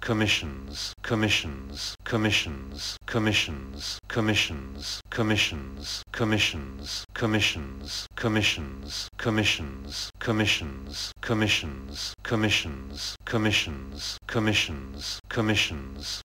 commissions, commissions, commissions, commissions, commissions, commissions, commissions, commissions, commissions, commissions, commissions, commissions, commissions, commissions, commissions, commissions,